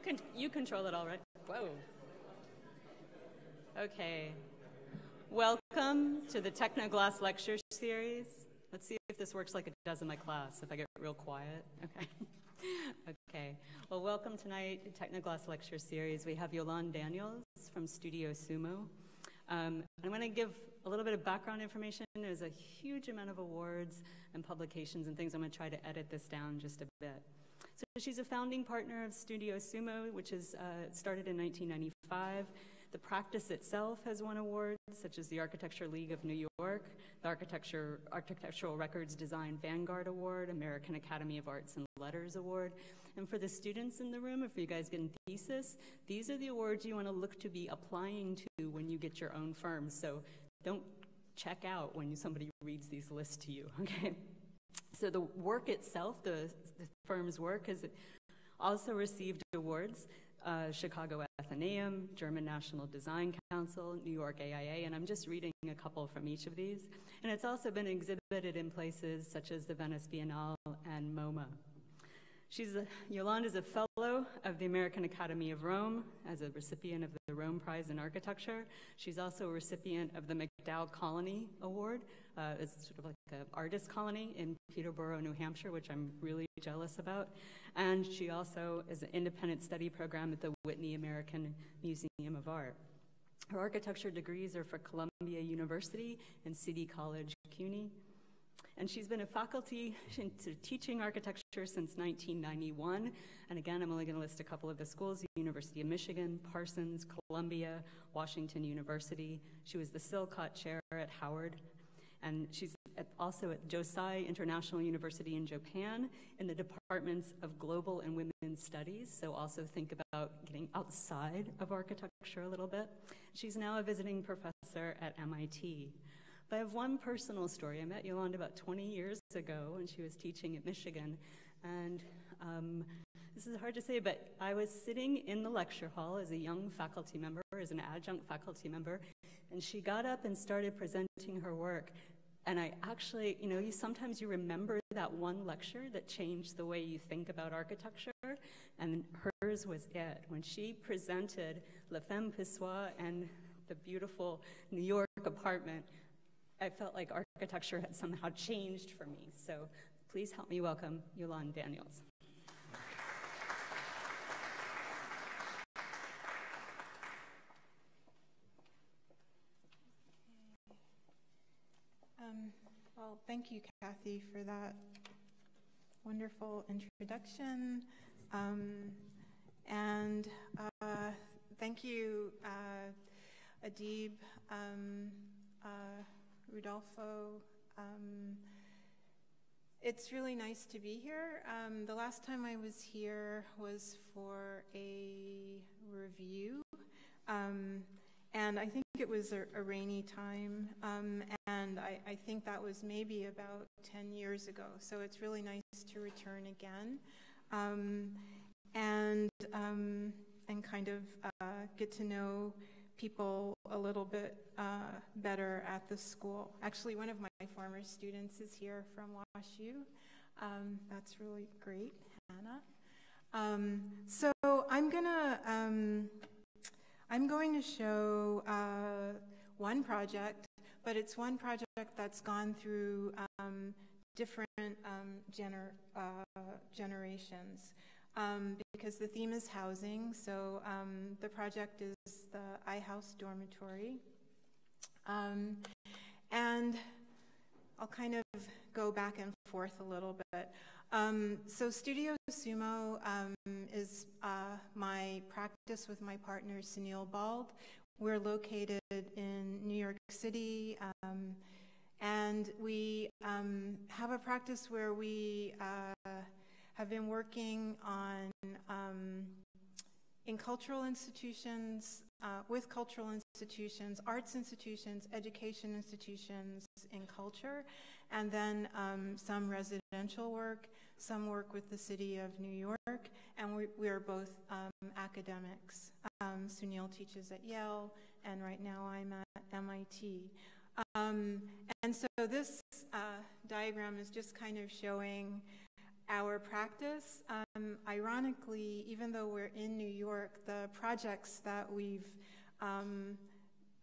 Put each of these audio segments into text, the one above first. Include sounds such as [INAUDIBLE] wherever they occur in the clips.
You can you control it all right. Whoa. Okay. Welcome to the Tecnoglass lecture series. Let's see if this works like it does in my class. If I get real quiet. Okay. [LAUGHS] okay. Well, welcome tonight to Tecnoglass lecture series. We have Yolande Daniels from Studio Sumo. Um, I'm going to give a little bit of background information. There's a huge amount of awards and publications and things. I'm going to try to edit this down just a bit. So she's a founding partner of Studio Sumo, which is uh, started in 1995. The practice itself has won awards, such as the Architecture League of New York, the Architecture, Architectural Records Design Vanguard Award, American Academy of Arts and Letters Award. And for the students in the room, if you guys get a thesis, these are the awards you want to look to be applying to when you get your own firm. So don't check out when somebody reads these lists to you, [LAUGHS] okay? So the work itself, the, the firm's work, has also received awards uh, Chicago Athenaeum, German National Design Council, New York AIA, and I'm just reading a couple from each of these. And it's also been exhibited in places such as the Venice Biennale and MoMA. She's a, Yolande is a fellow of the American Academy of Rome as a recipient of the Rome Prize in Architecture. She's also a recipient of the MacDowell Colony Award. Uh, it's sort of like an artist colony in Peterborough, New Hampshire, which I'm really jealous about. And she also is an independent study program at the Whitney American Museum of Art. Her architecture degrees are for Columbia University and City College, CUNY and she's been a faculty [LAUGHS] into teaching architecture since 1991. And again, I'm only going to list a couple of the schools, University of Michigan, Parsons, Columbia, Washington University. She was the Silcott Chair at Howard. And she's at, also at Josai International University in Japan in the departments of global and women's studies. So also think about getting outside of architecture a little bit. She's now a visiting professor at MIT. But I have one personal story. I met Yolanda about 20 years ago when she was teaching at Michigan. And um, this is hard to say, but I was sitting in the lecture hall as a young faculty member, as an adjunct faculty member, and she got up and started presenting her work. And I actually, you know, you, sometimes you remember that one lecture that changed the way you think about architecture, and hers was it. When she presented La Femme Pissoir and the beautiful New York apartment, I felt like architecture had somehow changed for me. So please help me welcome Yolande Daniels. Um, well, thank you, Kathy, for that wonderful introduction. Um, and uh, thank you, uh, Adib. Um, uh, Rudolfo. Um, it's really nice to be here. Um, the last time I was here was for a review, um, and I think it was a, a rainy time, um, and I, I, think that was maybe about 10 years ago. So it's really nice to return again um, and, um, and kind of uh, get to know people a little bit uh, better at the school. Actually, one of my former students is here from WashU. Um, that's really great, Hannah. Um, so I'm gonna um, I'm going to show uh, one project, but it's one project that's gone through um, different um, gener uh, generations um, because the theme is housing. So um, the project is the iHouse dormitory. Um, and I'll kind of go back and forth a little bit. Um, so Studio Sumo um, is uh, my practice with my partner Sunil Bald. We're located in New York City, um, and we have a practice where we uh, have been working on um, in cultural institutions, uh, with cultural institutions, arts institutions, education institutions in culture, and then um, some residential work, some work with the city of New York, and we, we are both um, academics. Um, Sunil teaches at Yale, and right now I'm at MIT. Um, and so this uh, diagram is just kind of showing our practice. Um, ironically, even though we're in New York, the projects that we've, um,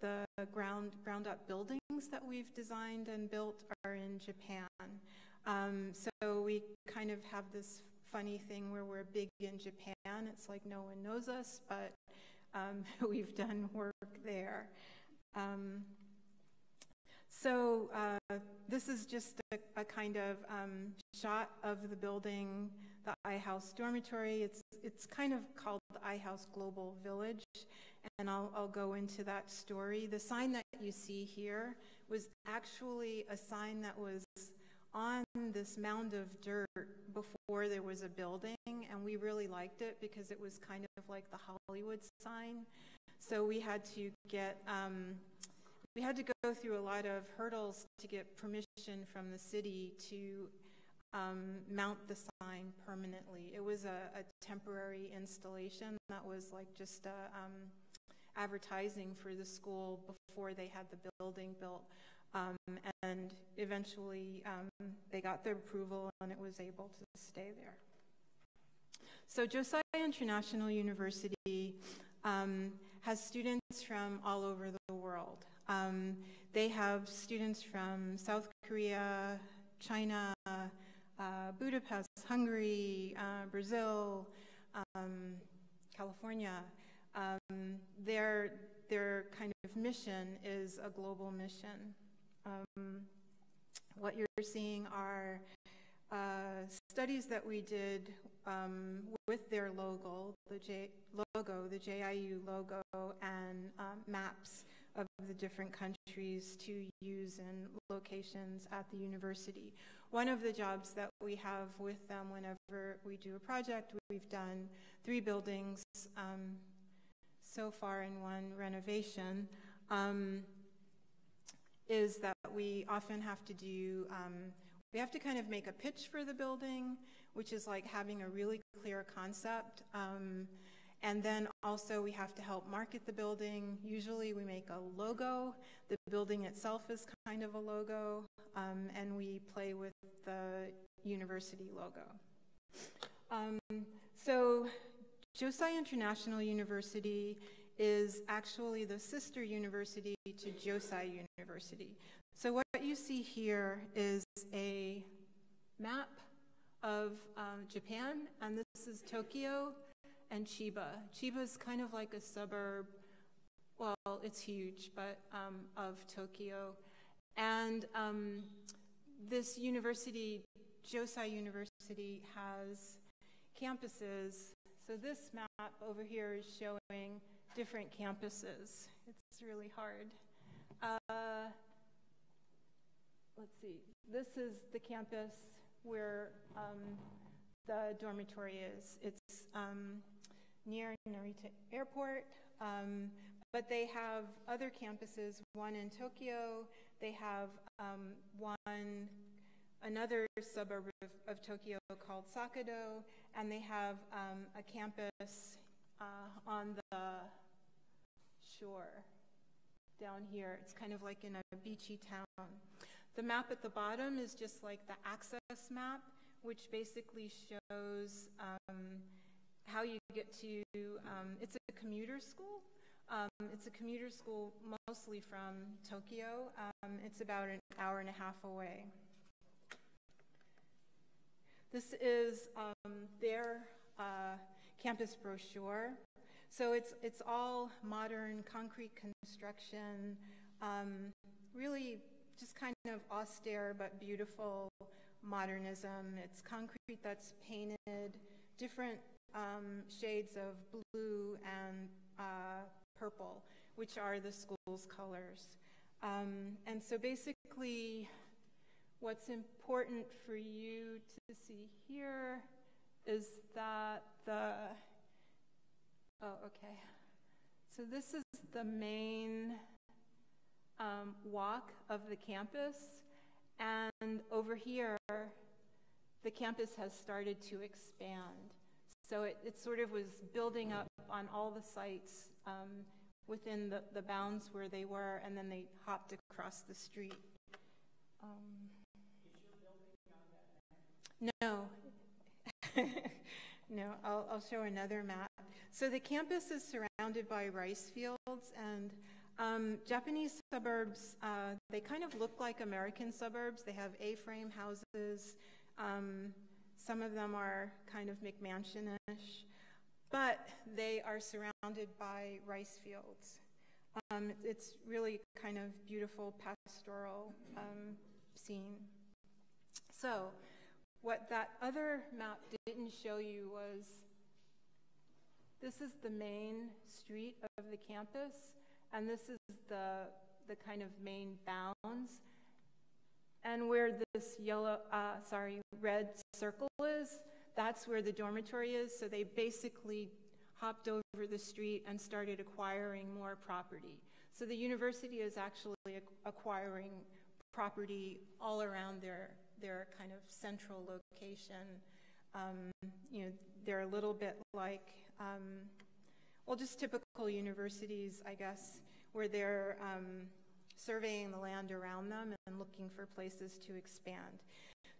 the ground, ground up buildings that we've designed and built are in Japan. Um, so we kind of have this funny thing where we're big in Japan. It's like no one knows us, but um, [LAUGHS] we've done work there. Um, so uh, this is just a, a kind of um, shot of the building, the iHouse dormitory. It's, it's kind of called the iHouse Global Village, and I'll, I'll go into that story. The sign that you see here was actually a sign that was on this mound of dirt before there was a building, and we really liked it because it was kind of like the Hollywood sign. So we had to get um, we had to go through a lot of hurdles to get permission from the city to um, mount the sign permanently. It was a, a, temporary installation that was like just a, um, advertising for the school before they had the building built. Um, and eventually um, they got their approval and it was able to stay there. So Josai International University um, has students from all over the world. Um, they have students from South Korea, China, uh, Budapest, Hungary, uh, Brazil, um, California. Um, their, their kind of mission is a global mission. Um, what you're seeing are uh, studies that we did um, with their logo, the J, logo, the JIU logo, and um, maps of the different countries to use in locations at the university. One of the jobs that we have with them whenever we do a project, we've done three buildings um, so far in one renovation. Is that we often have to do, um, we have to kind of make a pitch for the building, which is like having a really clear concept. Um, and then also we have to help market the building. Usually we make a logo. The building itself is kind of a logo. Um, and we play with the university logo. Um, so Josai International University is actually the sister university to Josai University. So what you see here is a map of um, Japan, and this is Tokyo and Chiba. Chiba is kind of like a suburb, well, it's huge, but um, of Tokyo. And um, this university, Josai University, has campuses. So this map over here is showing different campuses. It's really hard. Uh, let's see. This is the campus where um, the dormitory is. It's um, near Narita Airport, um, but they have other campuses, one in Tokyo, they have um, one, another suburb of, of, Tokyo called Sakado, and they have um, a campus uh, on the shore down here. It's kind of like in a beachy town. The map at the bottom is just like the access map, which basically shows um, how you get to, um, it's a commuter school. Um, it's a commuter school mostly from Tokyo. Um, it's about an hour and a half away. This is um, their uh, campus brochure. So it's, it's all modern concrete construction, um, really just kind of austere but beautiful modernism. It's concrete that's painted different um, shades of blue and uh, purple, which are the school's colors. Um, and so basically, what's important for you to see here is that the, oh, okay. So this is the main um, walk of the campus. And over here, the campus has started to expand. So it, it sort of was building up on all the sites um, within the, the bounds where they were, and then they hopped across the street. Um, no. [LAUGHS] no, I'll, I'll show another map. So the campus is surrounded by rice fields and um, Japanese suburbs, uh, they kind of look like American suburbs. They have A-frame houses. Um, some of them are kind of McMansion-ish, but they are surrounded by rice fields. Um, it's really kind of beautiful pastoral um, scene. So, what that other map didn't show you was this is the main street of the campus, and this is the, the kind of main bounds. And where this yellow, uh, sorry, red circle is, that's where the dormitory is. So they basically hopped over the street and started acquiring more property. So the university is actually acquiring property all around their, their kind of central location. Um, you know, they're a little bit like, um, well, just typical universities, I guess, where they're um, surveying the land around them and looking for places to expand.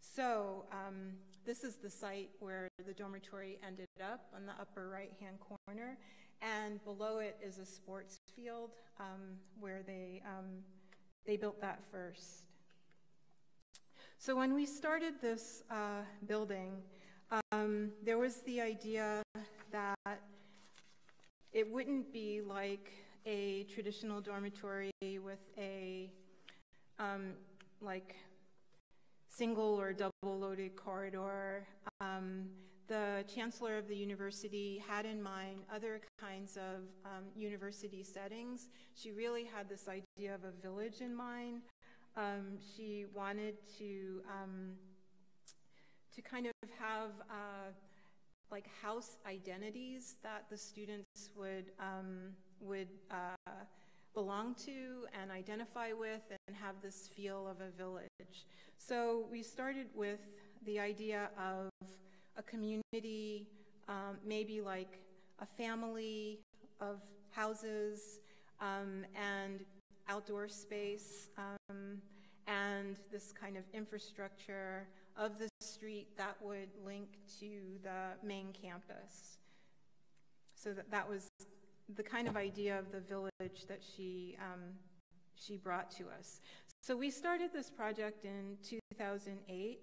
So um, this is the site where the dormitory ended up on the upper right-hand corner, and below it is a sports field um, where they, um, they built that first. So when we started this uh, building, um, there was the idea that it wouldn't be like a traditional dormitory with a um, like single or double loaded corridor. Um, the chancellor of the university had in mind other kinds of um, university settings. She really had this idea of a village in mind. Um, she wanted to um, to kind of have uh, like house identities that the students would um, would uh, belong to and identify with and have this feel of a village. So we started with the idea of a community, um, maybe like a family of houses um, and outdoor space um, and this kind of infrastructure of the street that would link to the main campus. So that, that was the kind of idea of the village that she, um, she brought to us. So we started this project in 2008,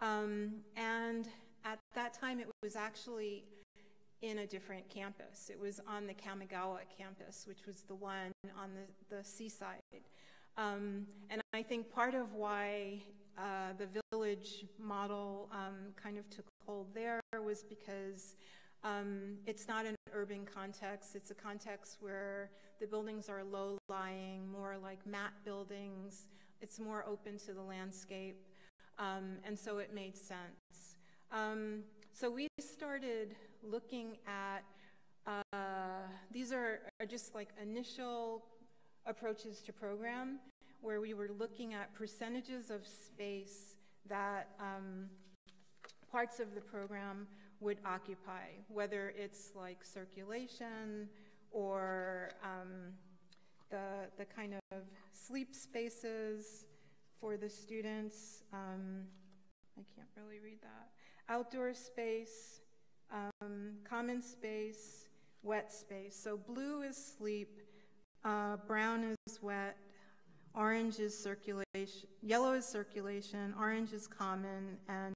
um, and at that time it was actually in a different campus. It was on the Kamogawa campus, which was the one on the, the seaside. Um, and I think part of why uh, the village model um, kind of took hold there was because um, it's not an urban context. It's a context where the buildings are low-lying, more like mat buildings. It's more open to the landscape, um, and so it made sense. Um, so we started looking at, uh, these are, are just like initial approaches to program, where we were looking at percentages of space that um, parts of the program would occupy, whether it's like circulation or um, the, the kind of sleep spaces for the students. Um, I can't really read that. Outdoor space, um, common space, wet space. So blue is sleep, uh, brown is wet, orange is circulation, yellow is circulation, orange is common, and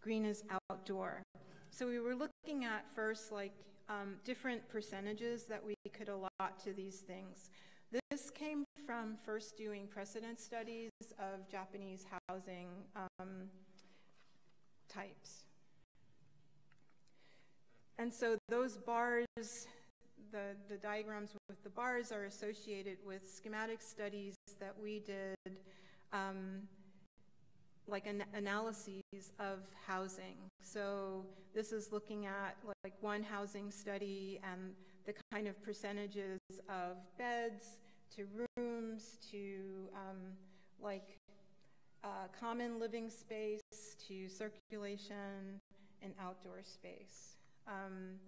green is outdoor. So we were looking at first like um, different percentages that we could allot to these things. This came from first doing precedent studies of Japanese housing um, types. And so those bars, the, the diagrams with the bars are associated with schematic studies that we did um, like an analyses of housing. So this is looking at like one housing study and the kind of percentages of beds to rooms to um, like uh, common living space to circulation and outdoor space. Um,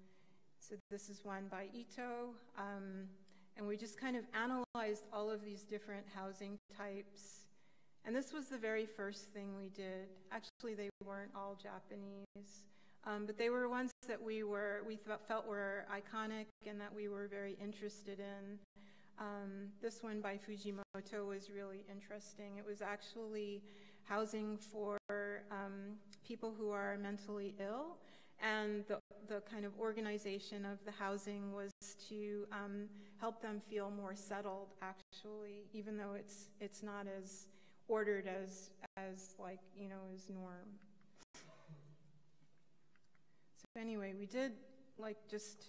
so this is one by Ito. Um, and we just kind of analyzed all of these different housing types and this was the very first thing we did. Actually, they weren't all Japanese. Um, but they were ones that we were we felt were iconic and that we were very interested in. Um, this one by Fujimoto was really interesting. It was actually housing for um, people who are mentally ill, and the, the kind of organization of the housing was to um, help them feel more settled. Actually, even though it's it's not as ordered as as like you know as norm. So anyway, we did like just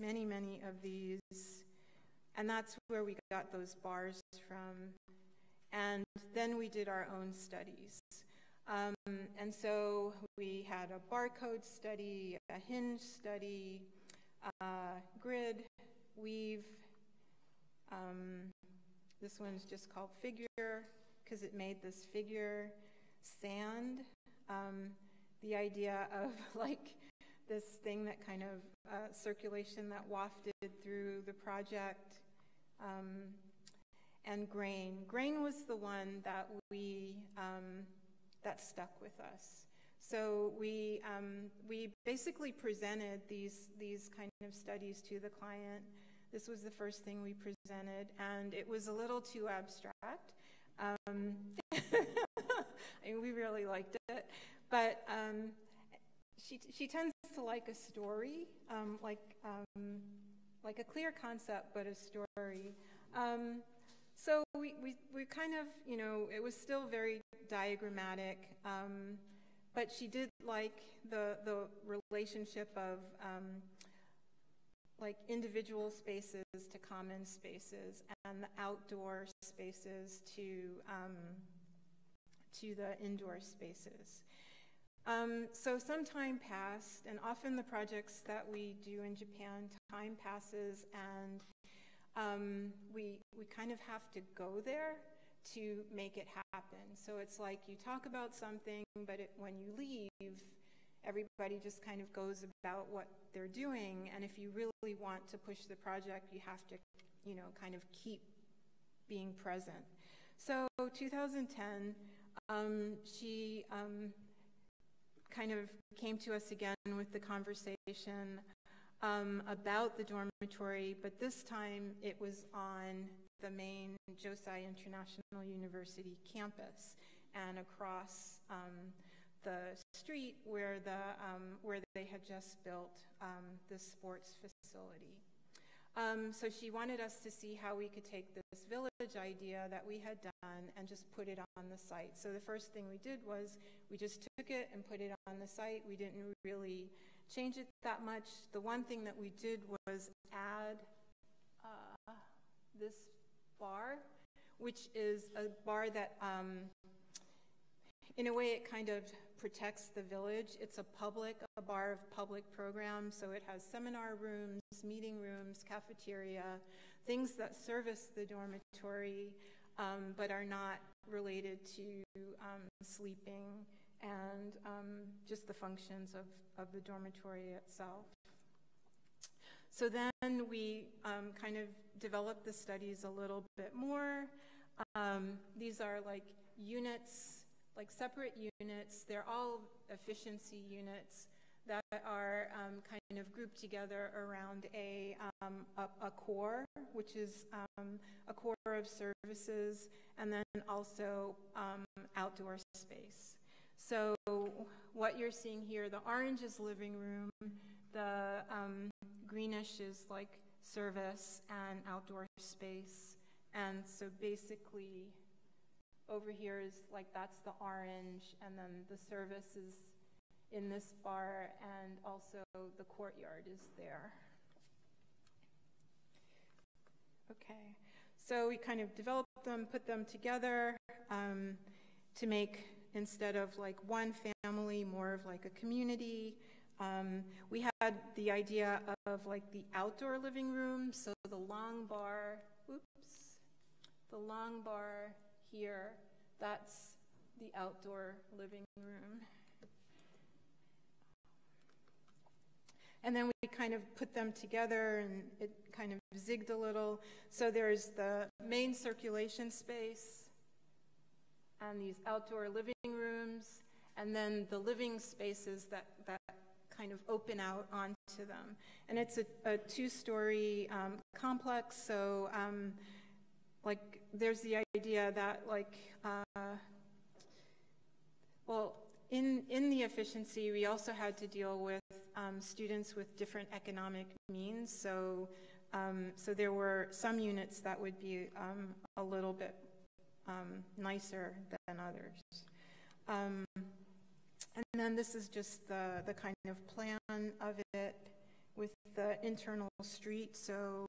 many many of these, and that's where we got those bars from. And then we did our own studies. Um, and so we had a barcode study, a hinge study, uh, grid, weave. Um, this one's just called figure because it made this figure. Sand, um, the idea of [LAUGHS] like this thing that kind of uh, circulation that wafted through the project. Um, and grain. Grain was the one that we um, that stuck with us. So we um, we basically presented these these kind of studies to the client. This was the first thing we presented, and it was a little too abstract. Um, [LAUGHS] I mean, we really liked it, but um, she she tends to like a story, um, like um, like a clear concept, but a story. Um, so we, we, we kind of, you know, it was still very diagrammatic, um, but she did like the, the relationship of um, like individual spaces to common spaces and the outdoor spaces to, um, to the indoor spaces. Um, so some time passed, and often the projects that we do in Japan, time passes and um, we, we kind of have to go there to make it happen. So it's like you talk about something, but it, when you leave, everybody just kind of goes about what they're doing. And if you really want to push the project, you have to, you know, kind of keep being present. So 2010, um, she um, kind of came to us again with the conversation um, about the dormitory, but this time it was on the main Josai International University campus and across um, the street where, the, um, where they had just built um, the sports facility. Um, so she wanted us to see how we could take this village idea that we had done and just put it on the site. So the first thing we did was we just took it and put it on the site. We didn't really change it that much. The one thing that we did was add uh, this bar, which is a bar that, um, in a way, it kind of protects the village. It's a public, a bar of public programs, so it has seminar rooms, meeting rooms, cafeteria, things that service the dormitory, um, but are not related to um, sleeping and um, just the functions of, of the dormitory itself. So then we um, kind of developed the studies a little bit more. Um, these are like units, like separate units. They're all efficiency units that are um, kind of grouped together around a, um, a, a, core, which is um, a core of services, and then also outdoor space. So what you're seeing here, the orange is living room, the um, greenish is like service and outdoor space. And so basically over here is like that's the orange and then the service is in this bar and also the courtyard is there. Okay, so we kind of developed them, put them together um, to make instead of like one family, more of like a community. Um, we had the idea of like the outdoor living room, so the long bar, oops, the long bar here, that's the outdoor living room. And then we kind of put them together and it kind of zigged a little. So there's the main circulation space, and these outdoor living rooms, and then the living spaces that, that kind of open out onto them. And it's a, a two-story um, complex, so um, like there's the idea that like, uh, well, in, in the efficiency, we also had to deal with um, students with different economic means. So, um, so there were some units that would be um, a little bit um, nicer than others. And then this is just the, the kind of plan of it with the internal street. So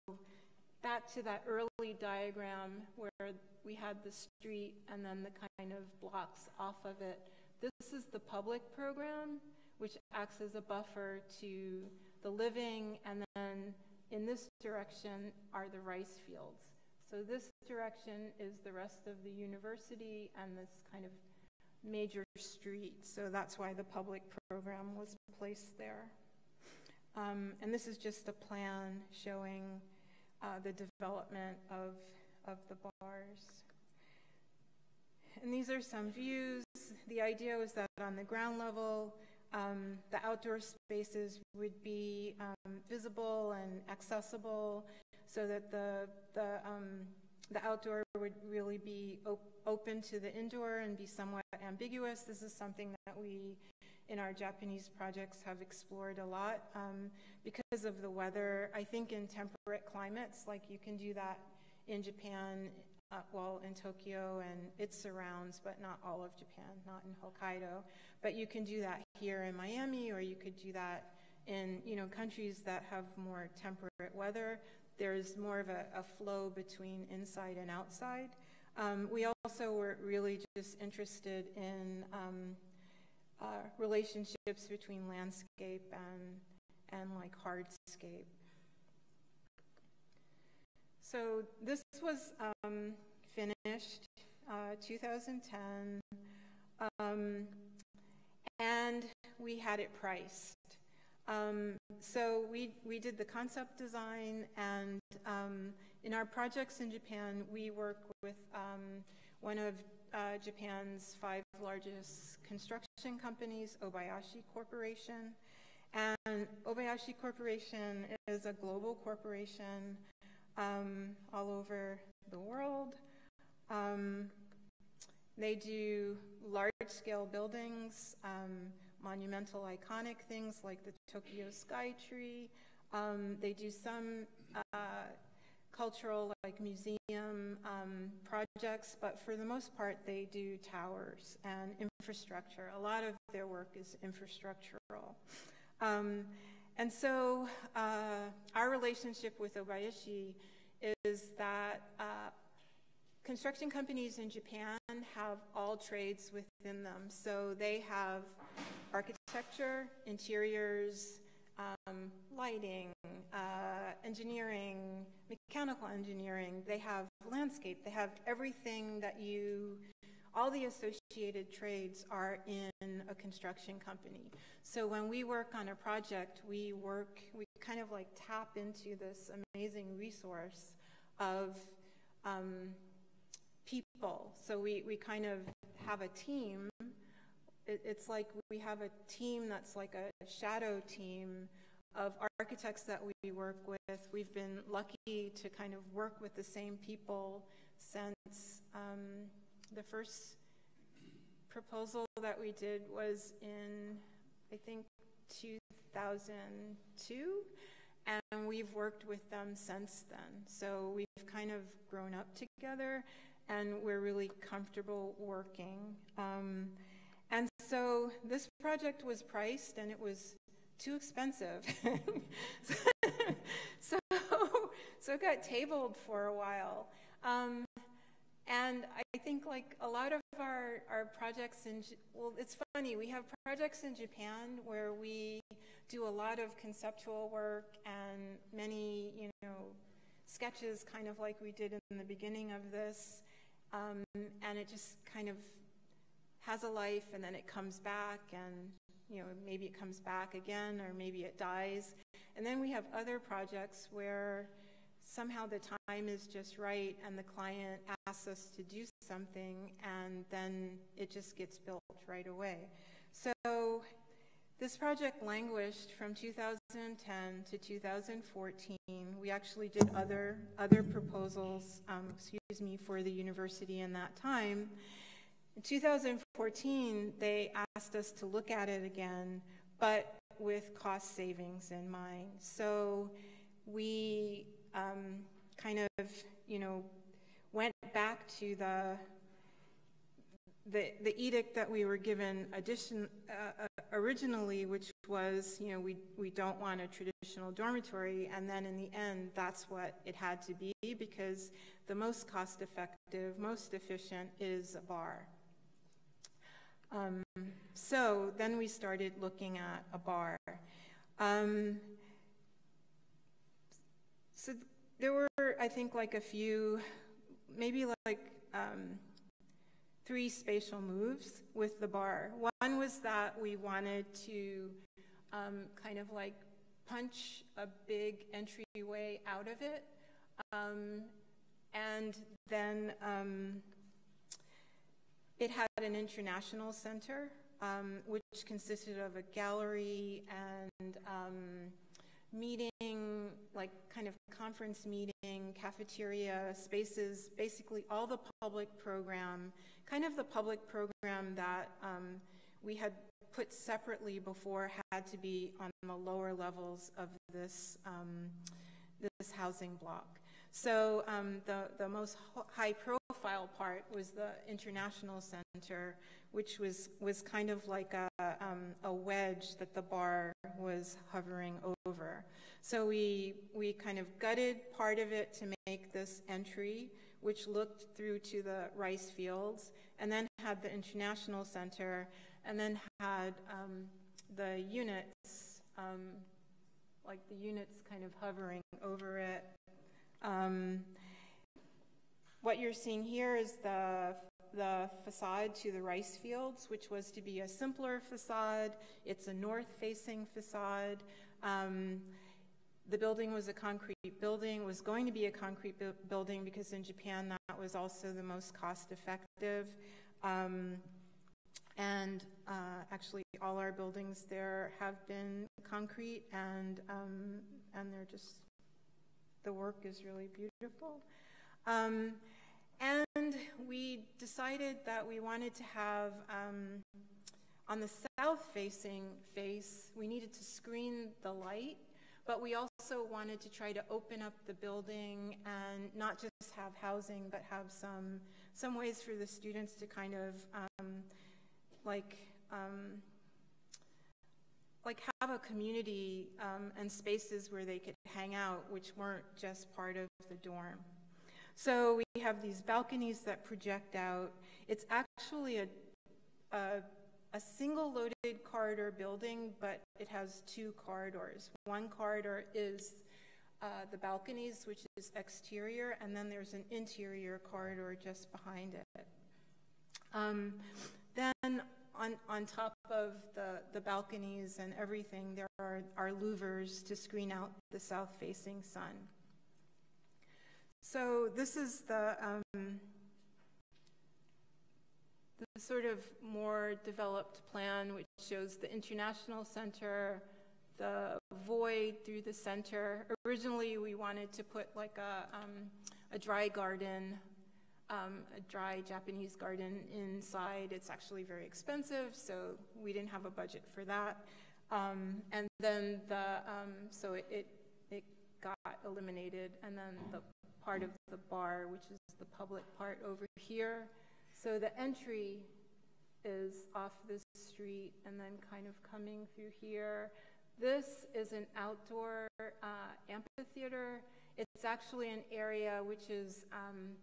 back to that early diagram where we had the street and then the kind of blocks off of it. This is the public program, which acts as a buffer to the living, and then in this direction are the rice fields. So this direction is the rest of the university and this kind of major street. So that's why the public program was placed there. Um, and this is just a plan showing uh, the development of, of the bars. And these are some views. The idea was that on the ground level, um, the outdoor spaces would be um, visible and accessible so that the, the, um, the outdoor would really be op open to the indoor and be somewhat ambiguous. This is something that we in our Japanese projects have explored a lot um, because of the weather. I think in temperate climates, like you can do that in Japan, uh, well, in Tokyo and its surrounds, but not all of Japan, not in Hokkaido. But you can do that here in Miami, or you could do that in you know countries that have more temperate weather. There's more of a, a flow between inside and outside. Um, we also were really just interested in um, uh, relationships between landscape and, and like hardscape. So this was um, finished uh, 2010, um, and we had it priced. Um, so we, we did the concept design, and um, in our projects in Japan, we work with um, one of uh, Japan's five largest construction companies, Obayashi Corporation. And Obayashi Corporation is a global corporation um, all over the world. Um, they do large scale buildings, um, monumental iconic things like the Tokyo Sky Tree. Um, they do some uh, cultural, like museum um, projects, but for the most part, they do towers and infrastructure. A lot of their work is infrastructural. Um, and so uh, our relationship with Obayashi is that uh, construction companies in Japan have all trades within them. So they have architecture, interiors, lighting, uh, engineering, mechanical engineering. They have landscape. They have everything that you, all the associated trades are in a construction company. So when we work on a project, we work, we kind of like tap into this amazing resource of um, people. So we, we kind of have a team it, it's like we have a team that's like a shadow team of architects that we work with. We've been lucky to kind of work with the same people since um, the first proposal that we did was in, I think, 2002, and we've worked with them since then. So we've kind of grown up together, and we're really comfortable working. Um, and so this project was priced and it was too expensive. [LAUGHS] so, so it got tabled for a while. Um, and I think like a lot of our, our projects in, well, it's funny, we have projects in Japan where we do a lot of conceptual work and many, you know, sketches kind of like we did in the beginning of this. Um, and it just kind of has a life and then it comes back and you know maybe it comes back again or maybe it dies and then we have other projects where somehow the time is just right and the client asks us to do something and then it just gets built right away so this project languished from 2010 to 2014. We actually did other, other proposals, um, excuse me, for the university in that time. In 2014, they asked us to look at it again, but with cost savings in mind. So we um, kind of, you know, went back to the the, the edict that we were given addition, uh, uh, originally, which was, you know, we, we don't want a traditional dormitory, and then in the end, that's what it had to be because the most cost effective, most efficient is a bar. Um, so then we started looking at a bar. Um, so there were, I think, like a few, maybe like um, three spatial moves with the bar. One was that we wanted to um, kind of like punch a big entryway out of it. Um, and then um, it had an international center, um, which consisted of a gallery and um, meeting, like kind of conference meeting, cafeteria, spaces, basically all the public program kind of the public program that um, we had put separately before had to be on the lower levels of this, um, this housing block. So um, the, the most high profile part was the International Center, which was, was kind of like a, um, a wedge that the bar was hovering over. So we, we kind of gutted part of it to make this entry which looked through to the rice fields, and then had the International Center, and then had um, the units, um, like the units kind of hovering over it. Um, what you're seeing here is the the facade to the rice fields, which was to be a simpler facade. It's a north-facing facade. Um, the building was a concrete building, was going to be a concrete bu building because in Japan that was also the most cost effective. Um, and uh, actually, all our buildings there have been concrete, and um, and they're just the work is really beautiful. Um, and we decided that we wanted to have um, on the south-facing face, we needed to screen the light but we also wanted to try to open up the building and not just have housing, but have some some ways for the students to kind of um, like um, like have a community um, and spaces where they could hang out, which weren't just part of the dorm. So we have these balconies that project out. It's actually a, a a single loaded corridor building, but it has two corridors. One corridor is uh, the balconies, which is exterior, and then there's an interior corridor just behind it. Um, then on, on top of the, the balconies and everything, there are, are louvers to screen out the south-facing sun. So this is the um, the sort of more developed plan, which shows the International Center, the void through the center. Originally, we wanted to put like a, um, a dry garden, um, a dry Japanese garden inside. It's actually very expensive, so we didn't have a budget for that. Um, and then the, um, so it, it, it got eliminated, and then the part of the bar, which is the public part over here, so the entry is off this street and then kind of coming through here. This is an outdoor uh, amphitheater. It's actually an area which is um,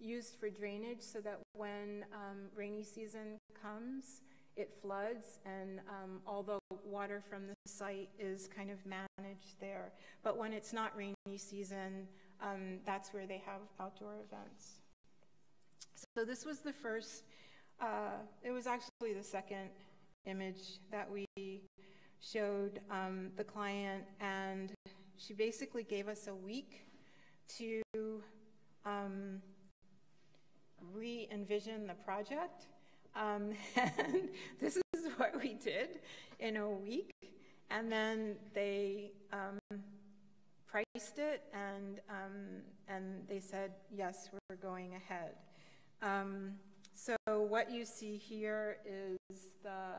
used for drainage so that when um, rainy season comes, it floods, and um, the water from the site is kind of managed there, but when it's not rainy season, um, that's where they have outdoor events. So this was the first, uh, it was actually the second image that we showed um, the client, and she basically gave us a week to um, re envision the project. Um, [LAUGHS] and this is what we did in a week. And then they um, priced it and, um, and they said, yes, we're going ahead. Um, so what you see here is the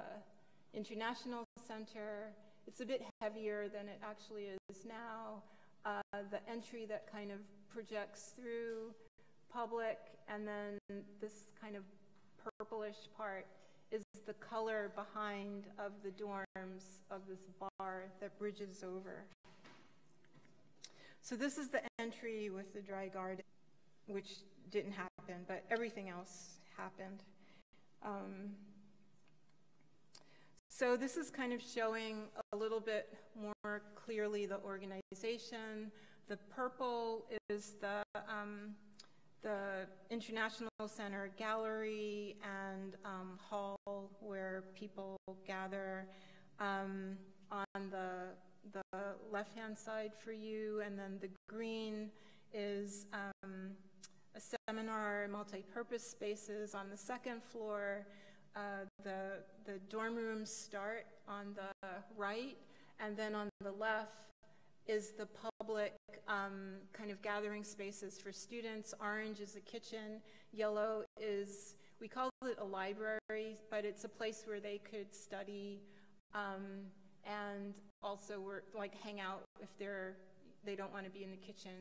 International Center. It's a bit heavier than it actually is now. Uh, the entry that kind of projects through public, and then this kind of purplish part is the color behind of the dorms of this bar that bridges over. So this is the entry with the dry garden, which didn't happen, but everything else happened. Um, so this is kind of showing a little bit more clearly the organization. The purple is the um, the International Center gallery and um, hall where people gather. Um, on the the left-hand side for you, and then the green is um, a seminar multi-purpose spaces on the second floor. Uh, the, the dorm rooms start on the right, and then on the left is the public um, kind of gathering spaces for students. Orange is a kitchen. Yellow is, we call it a library, but it's a place where they could study um, and also we're like hang out if they're they don't want to be in the kitchen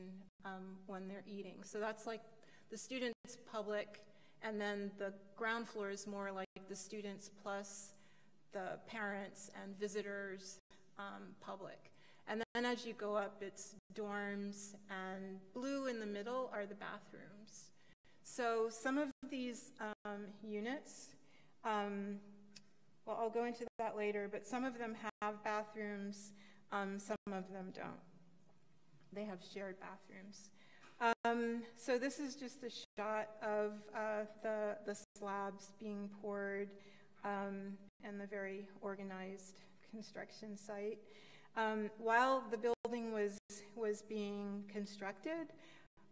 um, when they're eating. So that's like the students public, and then the ground floor is more like the students plus the parents and visitors um, public. And then as you go up, it's dorms, and blue in the middle are the bathrooms. So some of these um, units, um, well, I'll go into that later, but some of them have bathrooms, um, some of them don't. They have shared bathrooms. Um, so this is just a shot of uh, the, the slabs being poured um, and the very organized construction site. Um, while the building was, was being constructed,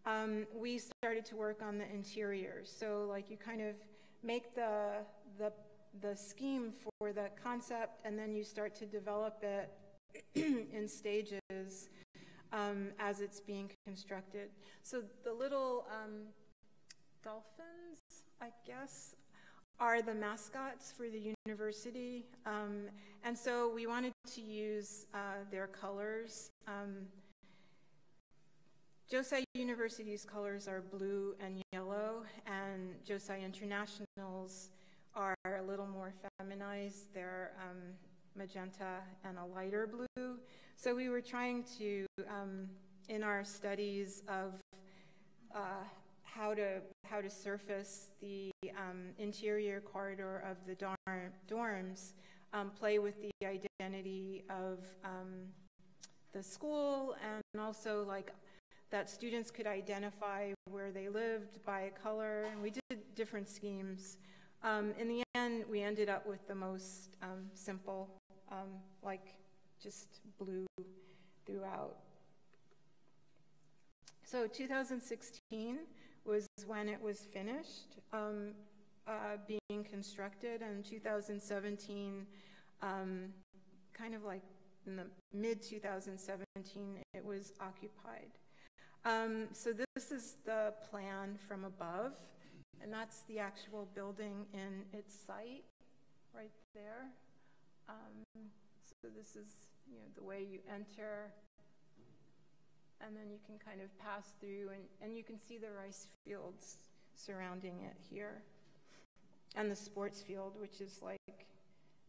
um, we started to work on the interior. So like you kind of make the, the the scheme for the concept, and then you start to develop it [CLEARS THROAT] in stages um, as it's being constructed. So the little um, dolphins, I guess, are the mascots for the university. Um, and so we wanted to use uh, their colors. Um, Josai University's colors are blue and yellow, and Josai International's are a little more feminized. They're um, magenta and a lighter blue. So we were trying to, um, in our studies of uh, how to how to surface the um, interior corridor of the dorm, dorms, um, play with the identity of um, the school, and also like that students could identify where they lived by a color. And we did different schemes. Um, in the end, we ended up with the most um, simple, um, like just blue throughout. So 2016 was when it was finished um, uh, being constructed, and 2017, um, kind of like in the mid 2017, it was occupied. Um, so this is the plan from above. And that's the actual building in its site, right there. Um, so this is, you know, the way you enter, and then you can kind of pass through, and, and you can see the rice fields surrounding it here, and the sports field, which is like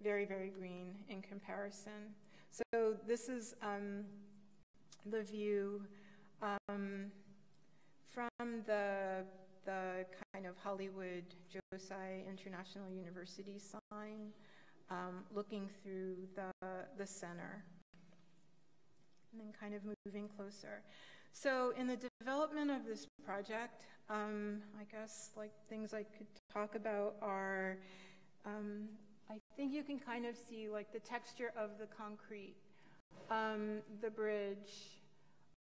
very, very green in comparison. So this is um, the view um, from the the kind of Hollywood Josai International University sign, um, looking through the, the center, and then kind of moving closer. So in the development of this project, um, I guess like things I could talk about are, um, I think you can kind of see like the texture of the concrete, um, the bridge.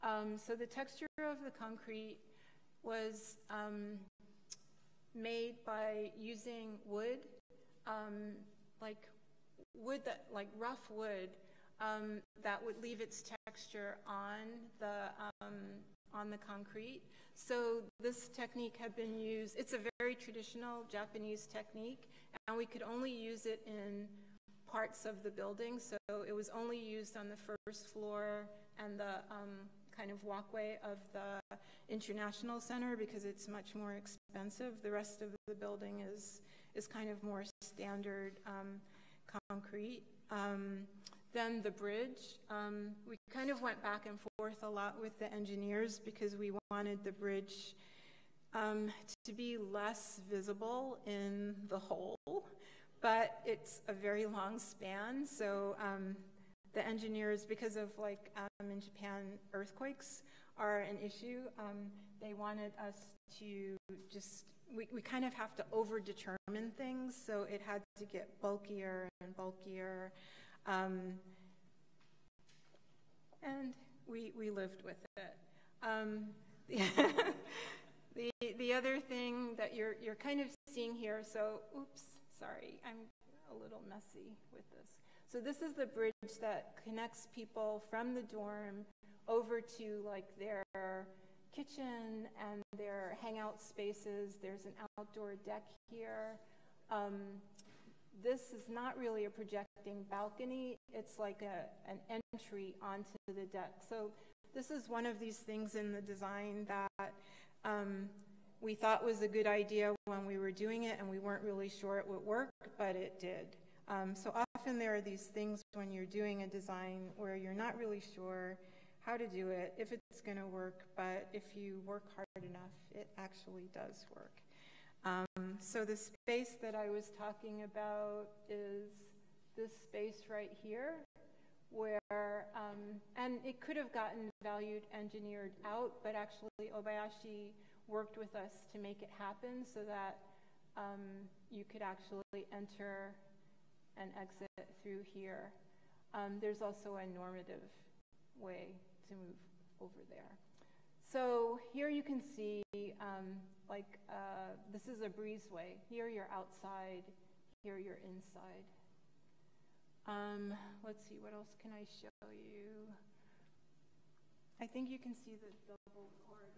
Um, so the texture of the concrete was um, made by using wood, um, like wood that, like rough wood, um, that would leave its texture on the, um, on the concrete. So this technique had been used, it's a very traditional Japanese technique, and we could only use it in parts of the building. So it was only used on the first floor and the um, kind of walkway of the International Center because it's much more expensive. The rest of the building is, is kind of more standard um, concrete. Um, then the bridge, um, we kind of went back and forth a lot with the engineers because we wanted the bridge um, to be less visible in the hole, but it's a very long span. So um, the engineers, because of like um, in Japan, earthquakes are an issue. Um, they wanted us to just, we, we kind of have to over determine things, so it had to get bulkier and bulkier. Um, and we, we lived with it. Um, [LAUGHS] the, the other thing that you're, you're kind of seeing here, so, oops, sorry, I'm a little messy with this. So this is the bridge that connects people from the dorm over to like their kitchen and their hangout spaces. There's an outdoor deck here. Um, this is not really a projecting balcony. It's like a, an entry onto the deck. So this is one of these things in the design that um, we thought was a good idea when we were doing it and we weren't really sure it would work, but it did. Um, so often there are these things when you're doing a design where you're not really sure how to do it, if it's going to work, but if you work hard enough, it actually does work. Um, so the space that I was talking about is this space right here, where, um, and it could have gotten valued engineered out, but actually Obayashi worked with us to make it happen so that um, you could actually enter and exit through here. Um, there's also a normative way to move over there. So here you can see, um, like, uh, this is a breezeway. Here you're outside, here you're inside. Um, let's see, what else can I show you? I think you can see the double corridor.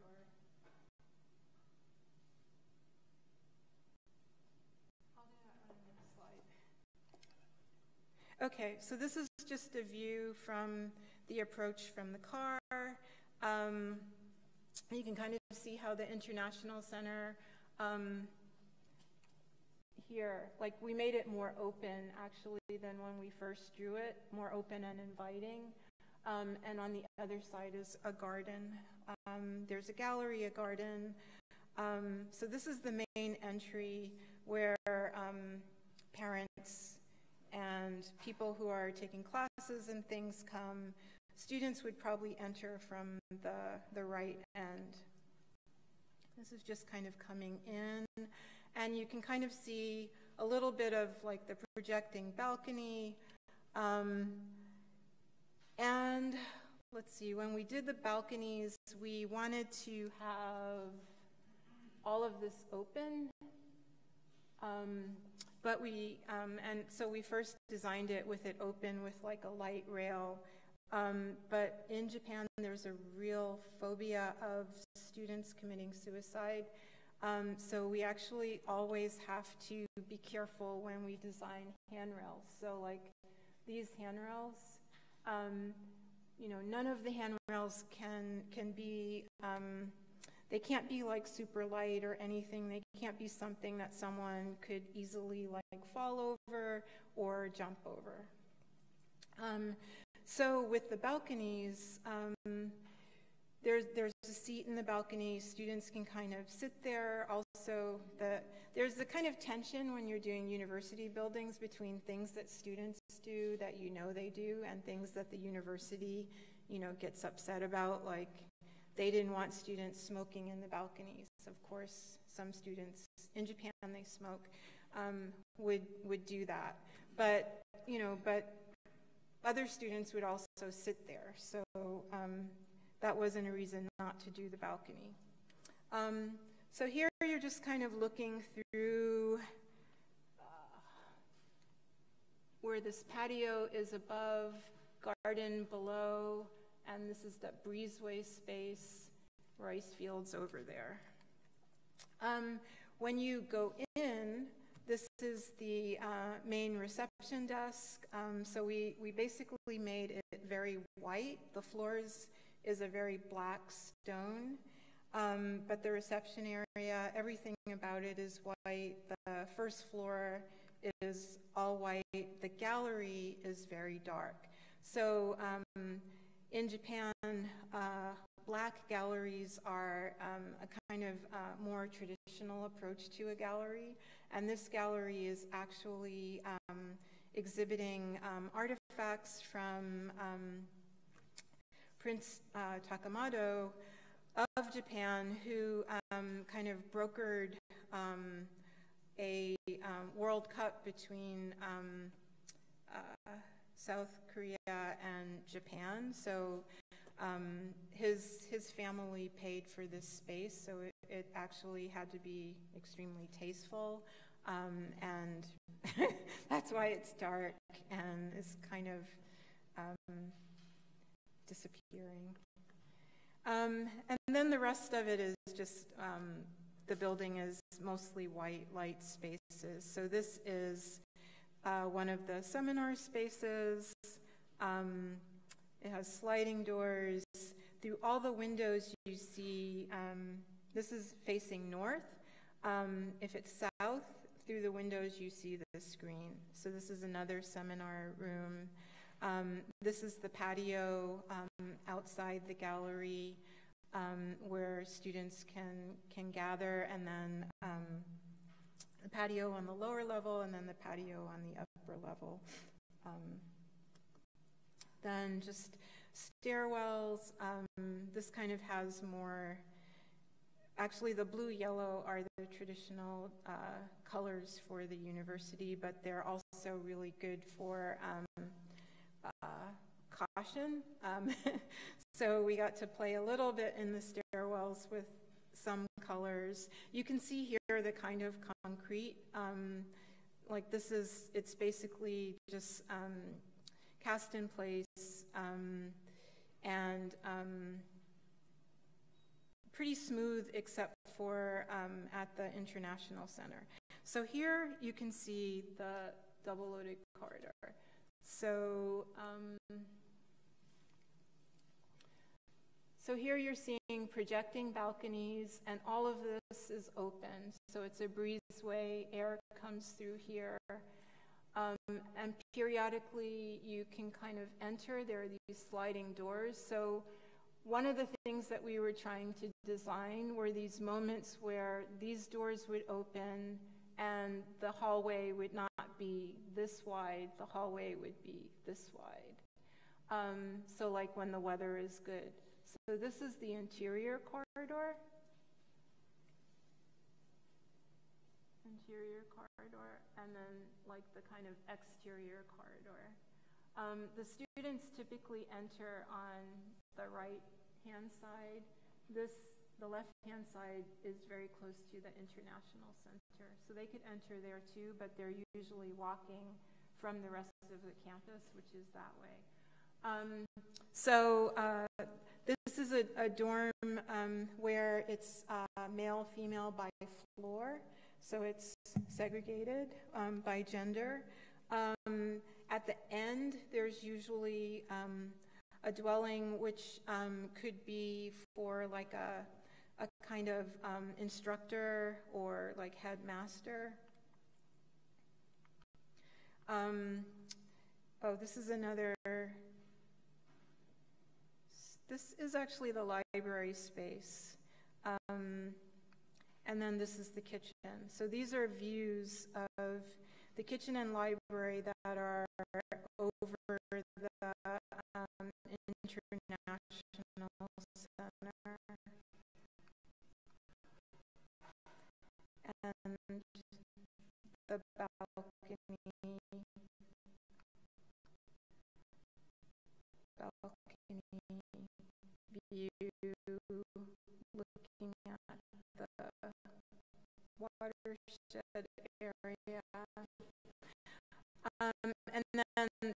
Okay, so this is just a view from the approach from the car. Um, you can kind of see how the International Center um, here, like we made it more open actually than when we first drew it, more open and inviting. Um, and on the other side is a garden. Um, there's a gallery, a garden. Um, so this is the main entry where um, parents and people who are taking classes and things come students would probably enter from the, the right end. This is just kind of coming in, and you can kind of see a little bit of like the projecting balcony. Um, and let's see, when we did the balconies, we wanted to have all of this open. Um, but we, um, and so we first designed it with it open with like a light rail um, but in Japan, there's a real phobia of students committing suicide. Um, so we actually always have to be careful when we design handrails. So like these handrails, um, you know, none of the handrails can can be. Um, they can't be like super light or anything. They can't be something that someone could easily like fall over or jump over. Um, so with the balconies, um, there's, there's a seat in the balcony. Students can kind of sit there. Also, the, there's the kind of tension when you're doing university buildings between things that students do that you know they do and things that the university, you know, gets upset about. Like they didn't want students smoking in the balconies. Of course, some students in Japan they smoke um, would would do that. But you know, but other students would also sit there, so um, that wasn't a reason not to do the balcony. Um, so here you're just kind of looking through uh, where this patio is above, garden below, and this is that breezeway space, rice fields over there. Um, when you go in, this is the uh, main reception desk. Um, so we, we basically made it very white. The floors is a very black stone. Um, but the reception area, everything about it is white. The first floor is all white. The gallery is very dark. So um, in Japan, uh, black galleries are um, a kind of uh, more traditional approach to a gallery. And this gallery is actually um, exhibiting um, artifacts from um, Prince uh, Takamado of Japan, who um, kind of brokered um, a um, World Cup between uh, South Korea and Japan. So um, his his family paid for this space, so it, it actually had to be extremely tasteful, um, and [LAUGHS] that's why it's dark and is kind of um, disappearing. Um, and then the rest of it is just um, the building is mostly white light spaces. So this is uh, one of the seminar spaces. Um, it has sliding doors. Through all the windows you see, um, this is facing north. Um, if it's south, through the windows you see the screen. So this is another seminar room. Um, this is the patio um, outside the gallery um, where students can, can gather, and then um, the patio on the lower level, and then the patio on the upper level. Then just stairwells. Um, this kind of has more, actually the blue yellow are the traditional uh, colors for the university, but they're also really good for um, caution. Um, [LAUGHS] so we got to play a little bit in the stairwells with some colors. You can see here the kind of concrete. Um, like this is, it's basically just um, cast in place um, and um, pretty smooth except for um, at the International Center. So here you can see the double loaded corridor. So, um, so here you're seeing projecting balconies, and all of this is open. So it's a breezeway, air comes through here. Um, and periodically you can kind of enter. There are these sliding doors. So one of the things that we were trying to design were these moments where these doors would open and the hallway would not be this wide, the hallway would be this wide. Um, so like when the weather is good. So this is the interior corridor. Interior corridor, and then like the kind of exterior corridor. Um, the students typically enter on the right hand side. This the left-hand side is very close to the International Center. So they could enter there too, but they're usually walking from the rest of the campus, which is that way. Um, so uh, this is a, a dorm um, where it's uh, male, female by floor. So it's segregated um, by gender. Um, at the end, there's usually um, a dwelling which um, could be for like a a kind of um, instructor or like headmaster. Um, oh, this is another. This is actually the library space. Um, and then this is the kitchen. So these are views of the kitchen and library that are over the um, International and the balcony balcony view looking at the watershed area. Um, and then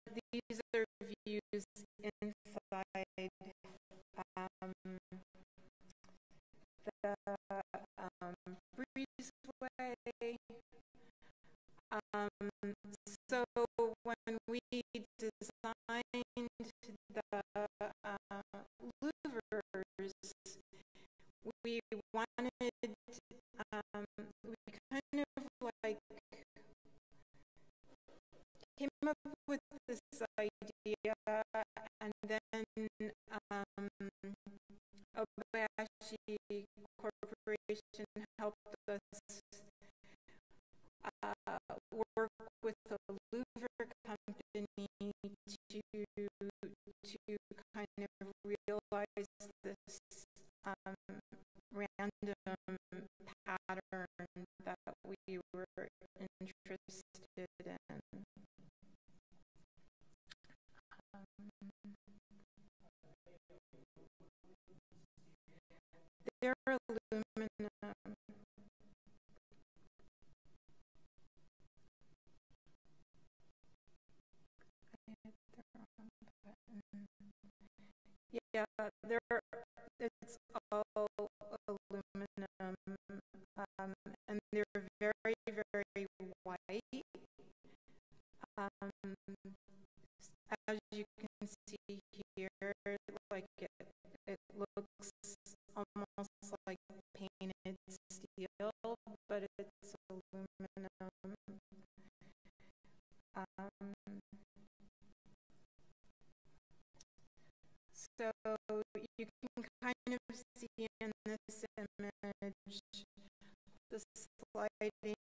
So you can kind of see in this image the sliding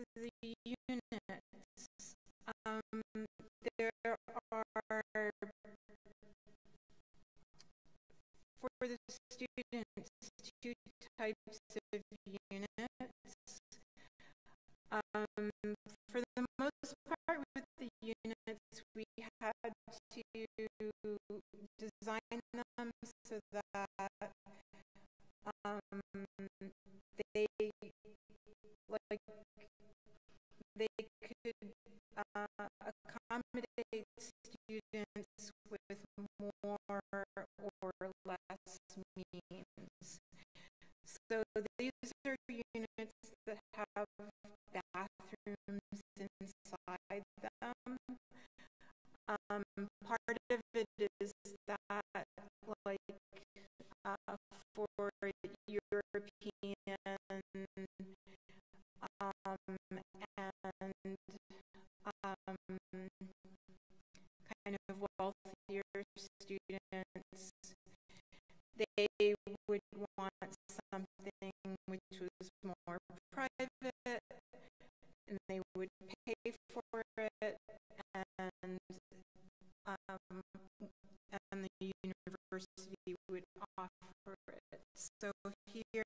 to the units. Um, there are, for the students, two types of units. Um, for the most part with the units, we had to here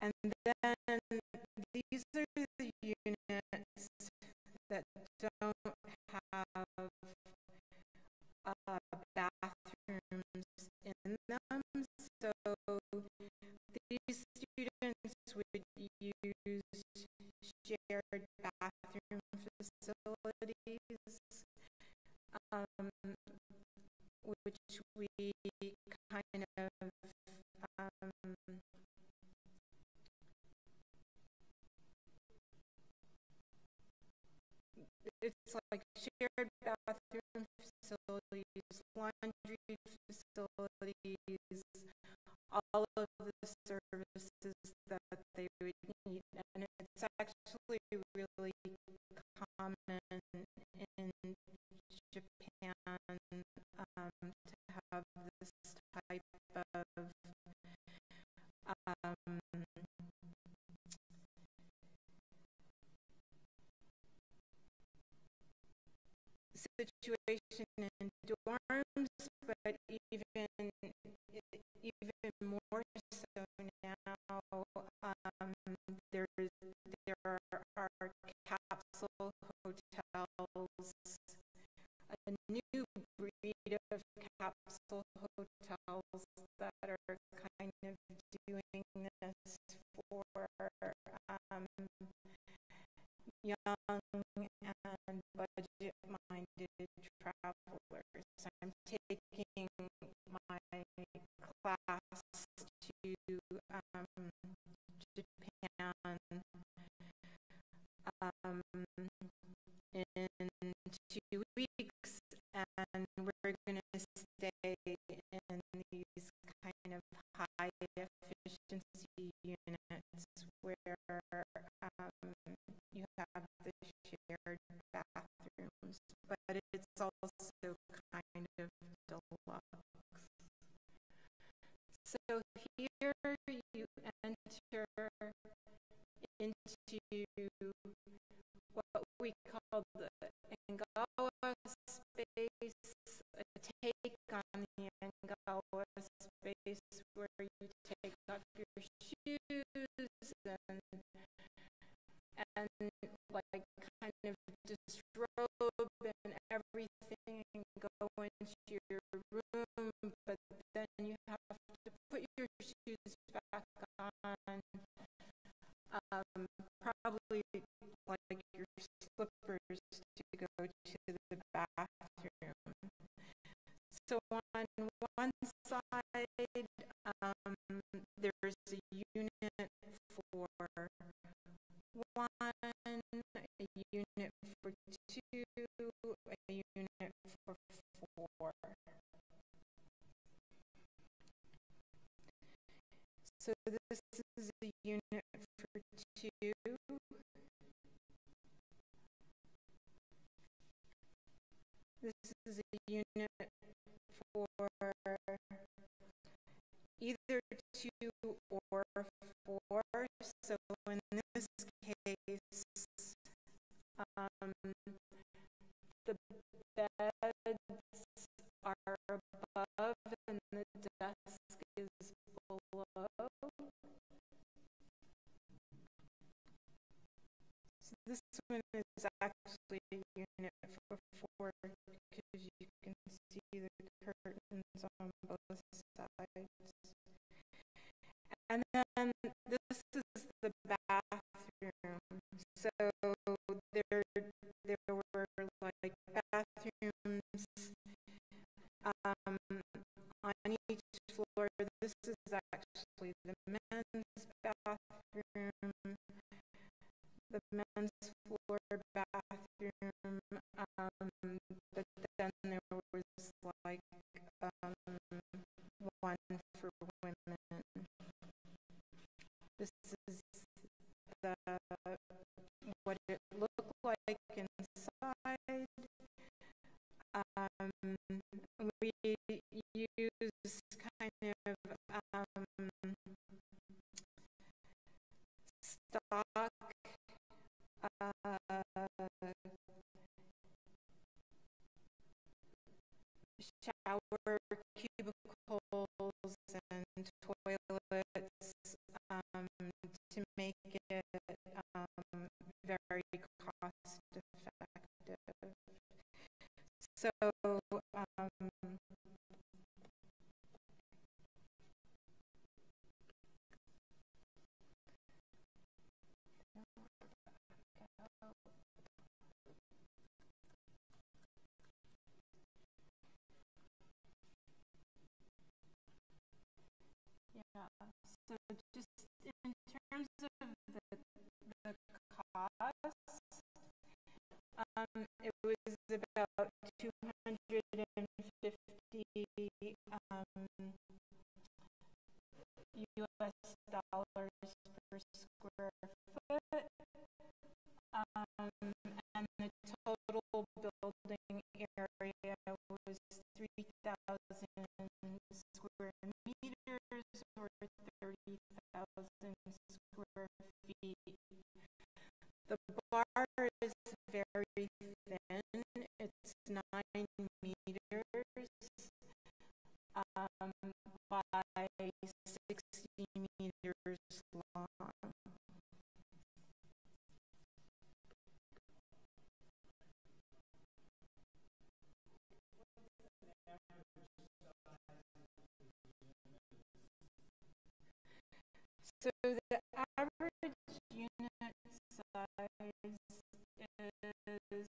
And then these are facilities, all of the services your room, but then you have to put your shoes back on. Um, probably like your Yeah. So just in terms So the average unit size is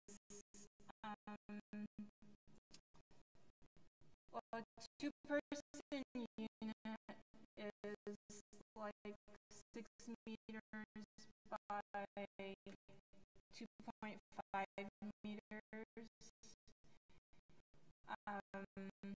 um, a two-person unit is like six meters by 2.5 meters. Um,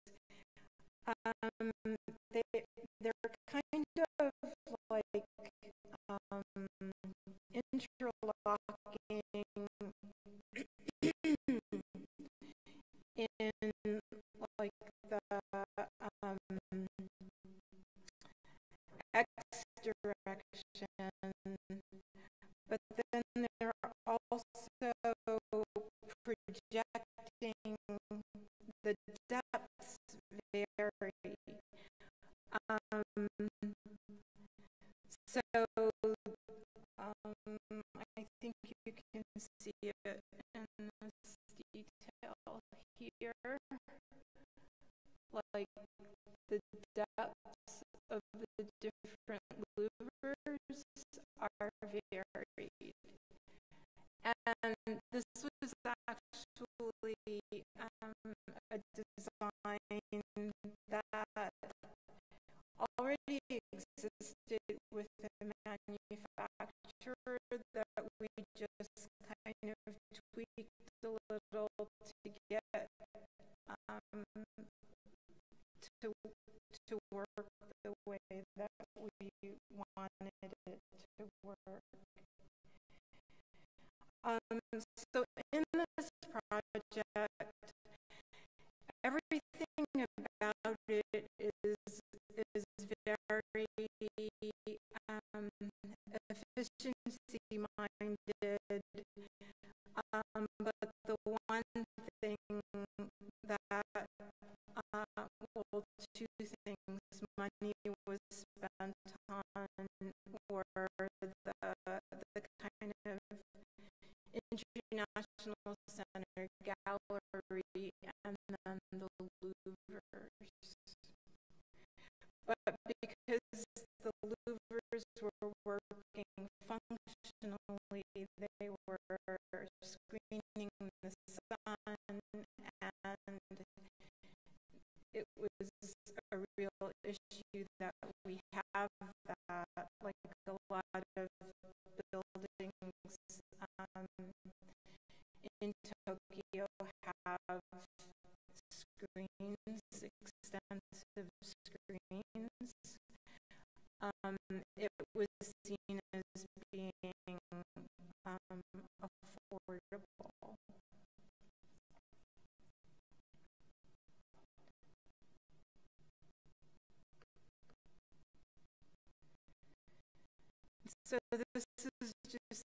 So this is just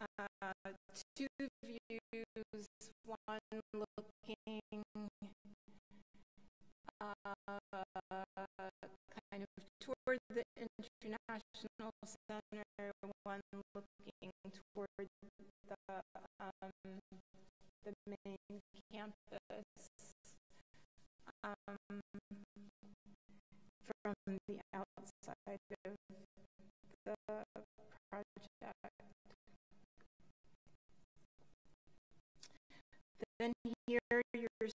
uh, two views, one looking uh, kind of toward the International Center. from the outside of the project. Then here you're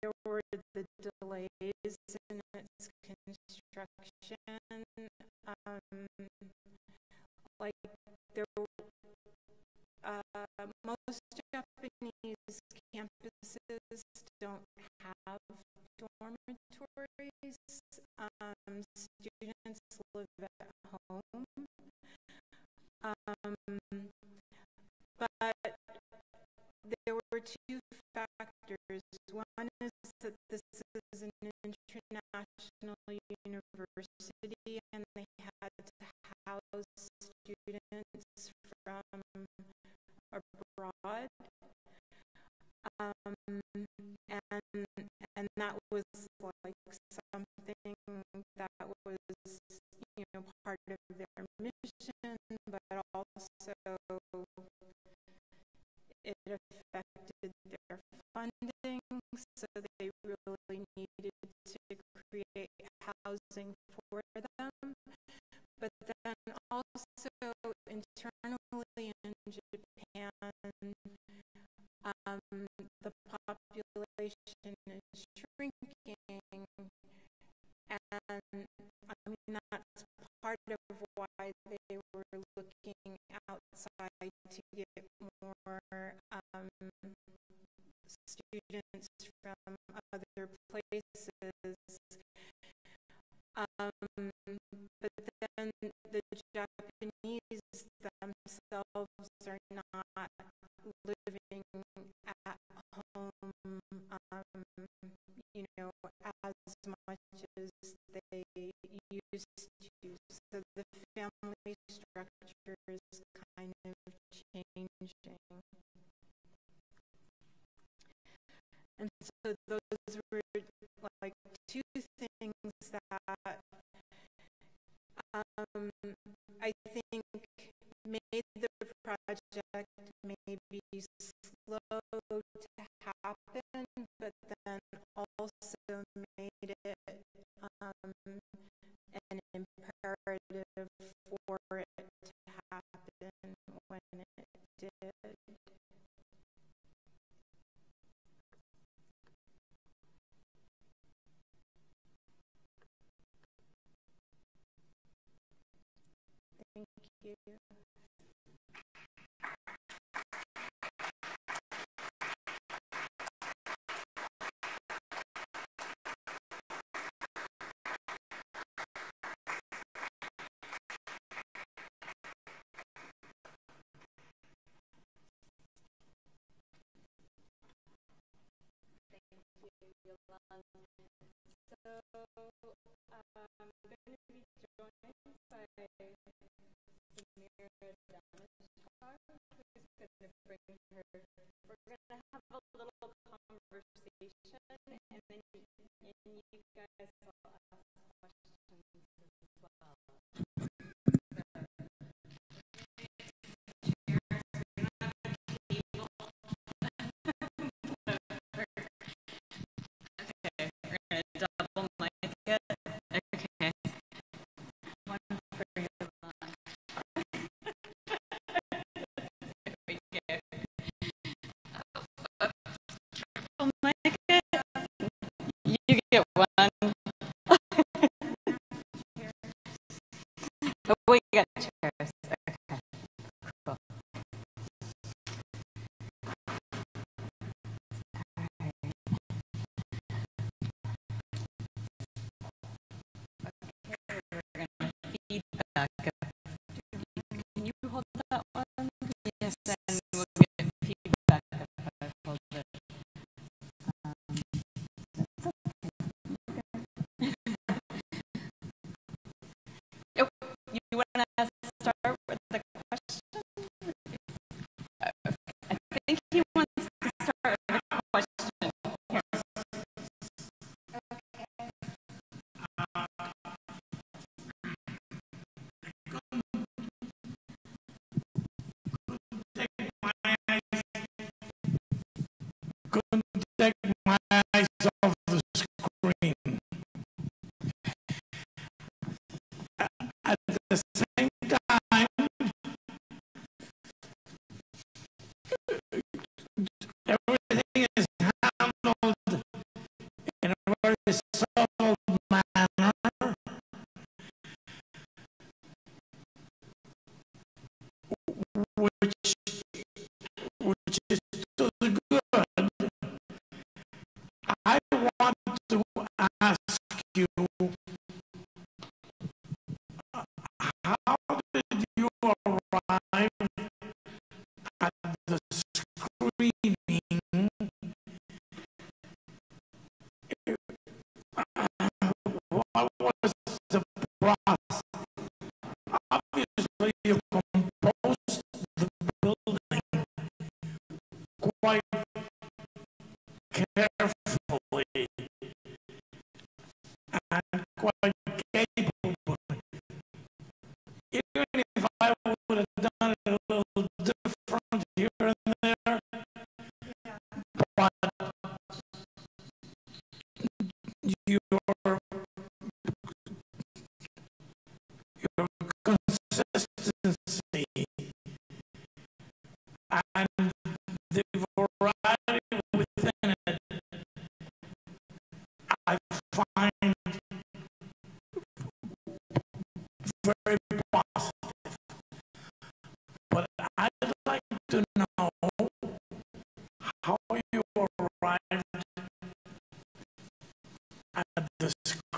there were the delays in its construction. your lungs. So I'm going to be joined by Samira Damashkar, who's going to bring her. We're going to have a little conversation, and then you, and you guys will ask questions as well. Can you hold that one? Yes, okay. [LAUGHS] you want to which Okay.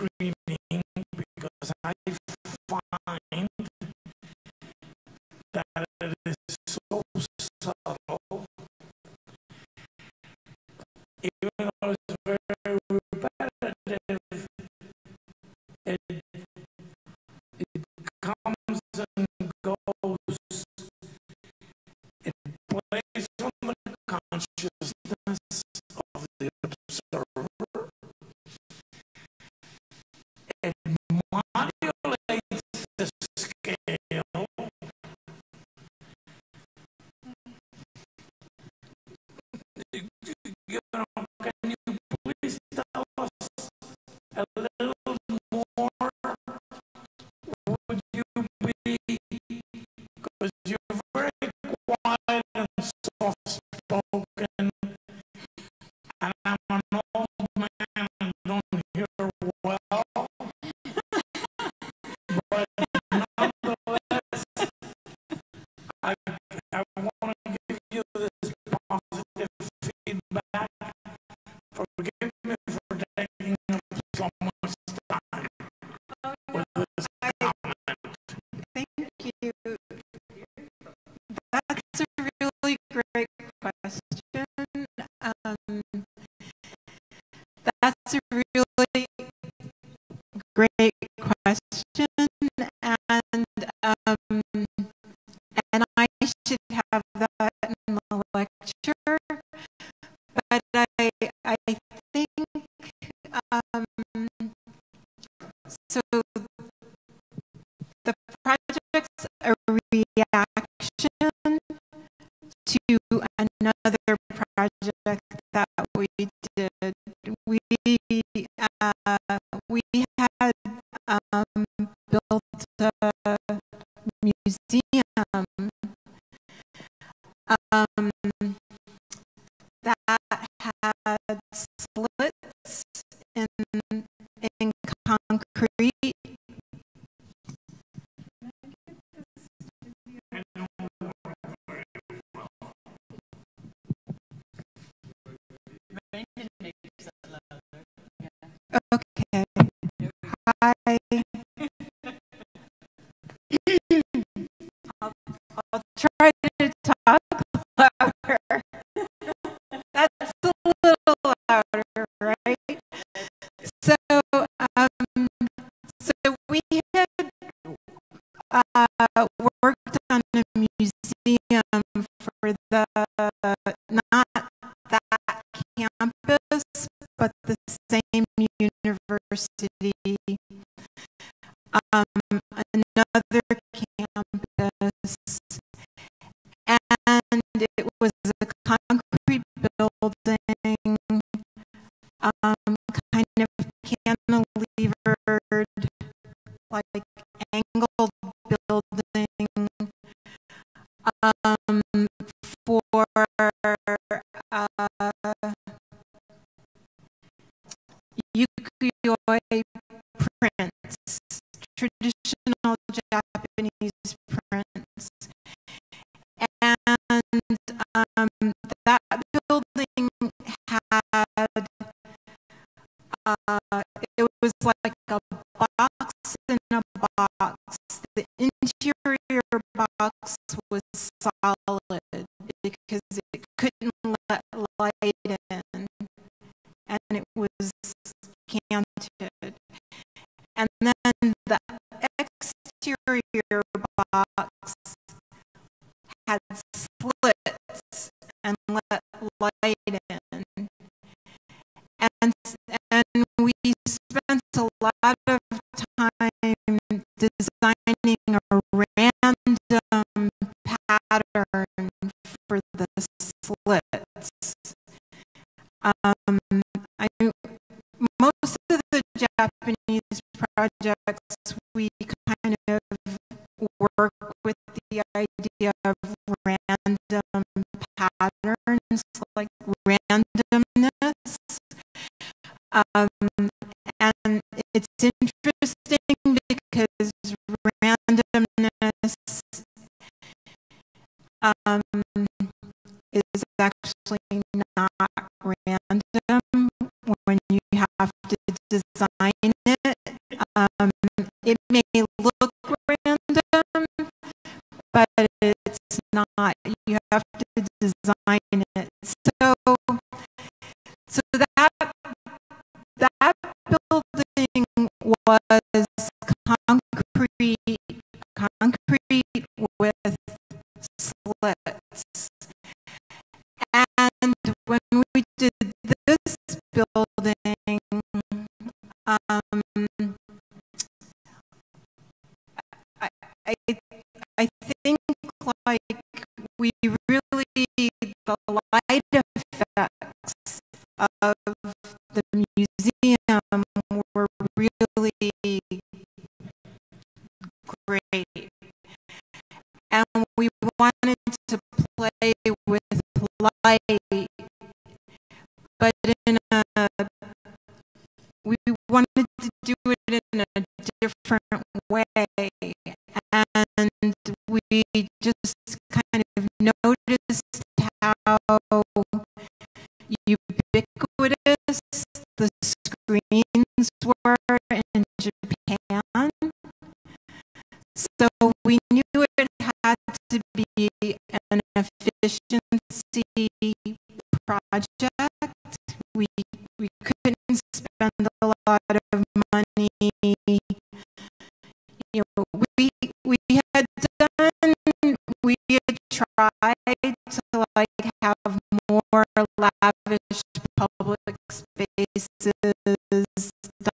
screening because I find that it is so subtle. Even though it's very repetitive, it, it comes in that's a really great question, and um, and I should have that in the lecture. But I I we had um, built a museum um, that had slits in, in concrete I I'll, I'll try to talk louder. That's a little louder, right? So, um, so we had uh, worked on a museum for the not that campus, but the same university um, another campus, and it was a concrete building, um, kind of cantilevered, like angled building. Um, box was solid because it couldn't let light in, and it was canted. And then the exterior box had slits and let light in. And, and we spent a lot of time designing slits. Um, I, most of the Japanese projects, we kind of work with the idea of random patterns, like randomness. Um, and it's interesting because randomness um, actually not random when you have to design it. Um, it may look random, but it's not. You have to design it. So, so that that building was concrete, concrete with slits. Like we really, the light effects of the museum were really great. And we wanted to play with light, but in a, we wanted to do it in a different way. And we just kind of noticed how ubiquitous the screens were in Japan. So we knew it had to be an efficiency project. We we couldn't spend a lot of money. Tried to like have more lavish public spaces,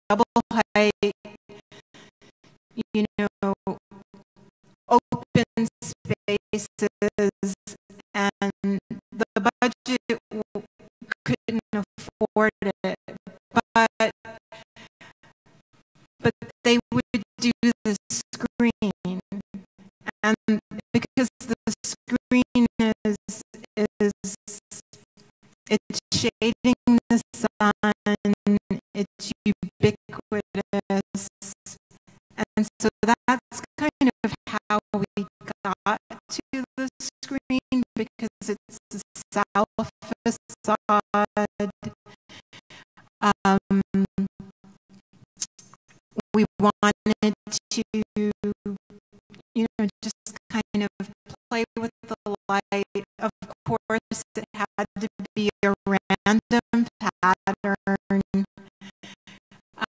double height, you know, open spaces, it's shading the sun, it's ubiquitous, and so that's kind of how we got to the screen because it's the south facade. Um, we wanted to, you know, just kind of play with the light. Of course, it had to be a random pattern.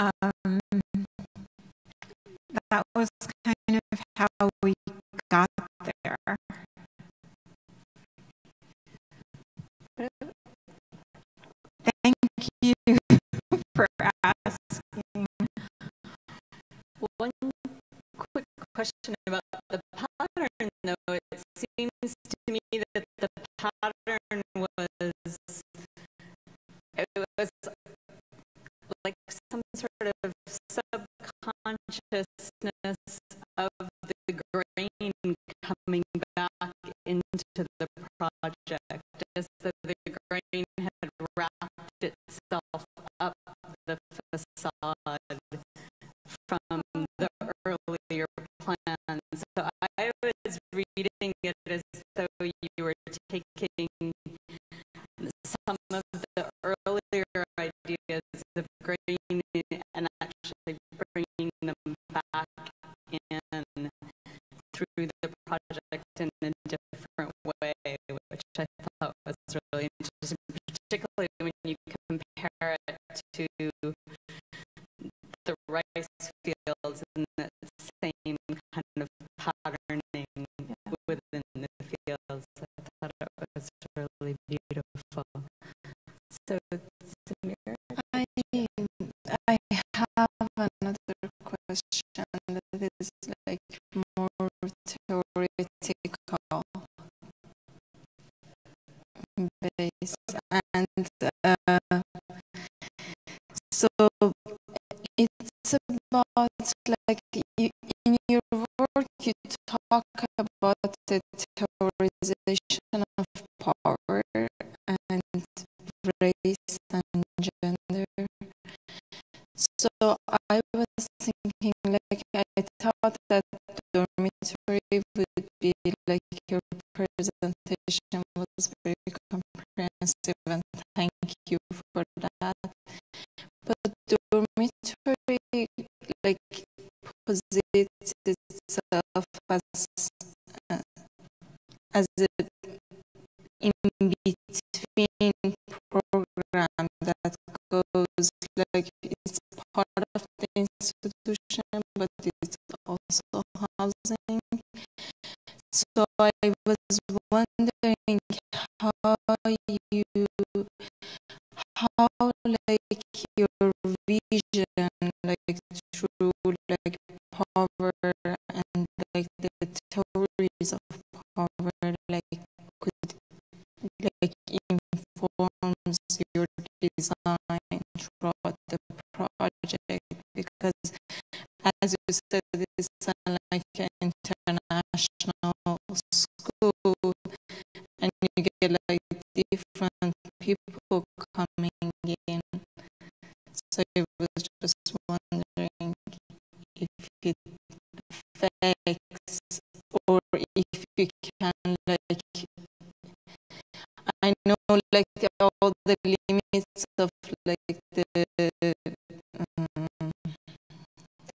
Um, that was kind of how we got there. Thank you [LAUGHS] for asking. One quick question about the pattern, though. It seems to me that the pattern subconsciousness of the grain coming back into the project as though the grain had wrapped itself up the facade from the earlier plans. So I was reading it as though you were taking some of the earlier ideas of grain through the project in a different way, which I thought was really interesting, particularly when you compare it to the rice fields and the same kind of patterning within the fields. I thought it was really beautiful. So, Samir, I I have another question that is like more theoretical based and uh, so it's about like in your work you talk about the theorization of power and race and gender. So I was thinking, like, I thought that dormitory would be like your presentation was very comprehensive, and thank you for that. But dormitory, like, posits itself as uh, as a in between program that goes like it's part of the institution but it's also housing so i was wondering how you how like your vision like through like power and like the theories of power like could like informs your design throughout the project? Because as you said it's uh, like an international school and you get like different people coming in. So I was just wondering if it affects or if you can like I know like all the limits of like the um,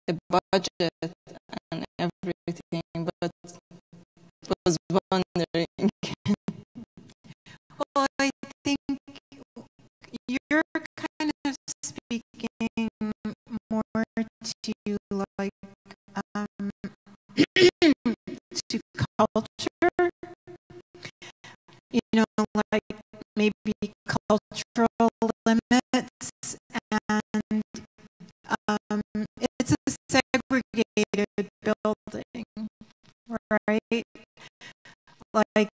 the budget was wondering. [LAUGHS] Well, I think you're kind of speaking more to like um, [CLEARS THROAT] to culture. You know, like maybe cultural limits, and um, it's a segregated building, right? Like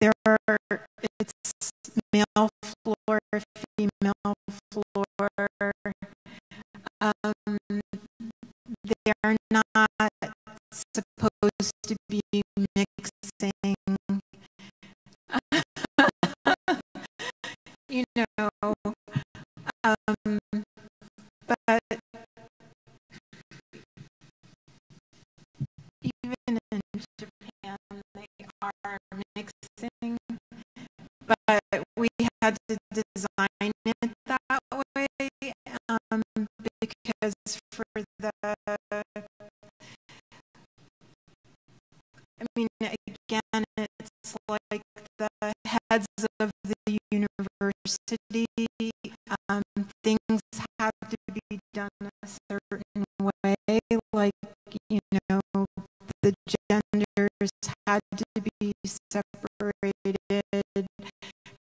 there are, it's male floor, female floor. Um, they are not supposed to be mixing. Heads of the university, um, things had to be done a certain way, like, you know, the genders had to be separated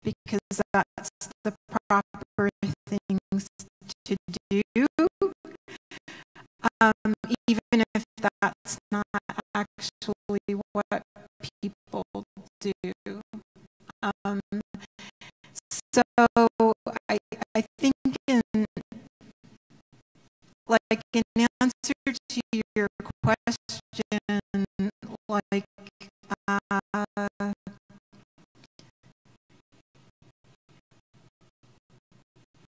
because that's the proper things to do. Um, even if that's not actually what people do. Um, so I, I think in like in answer to your question, like uh,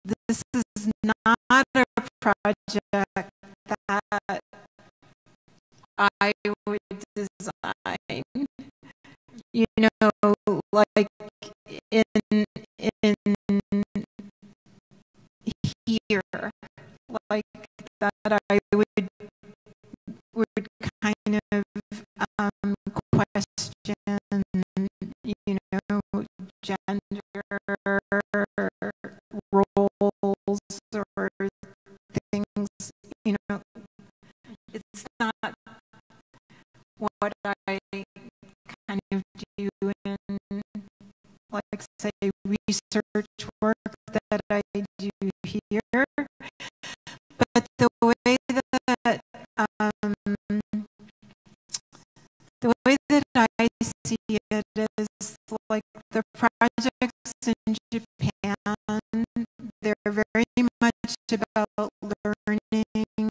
this is not a project that I would design. You know, like like that I would would kind of um, question, you know, gender roles or things, you know, it's not what I kind of do in, like, say, research work that I do here. See it is like the projects in Japan, they're very much about learning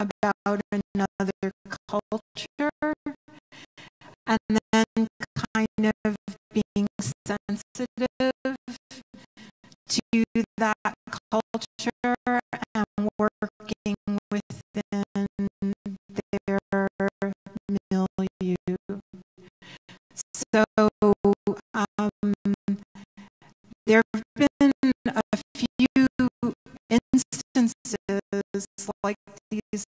about another culture and then kind of being sensitive to that culture So um, there have been a few instances like these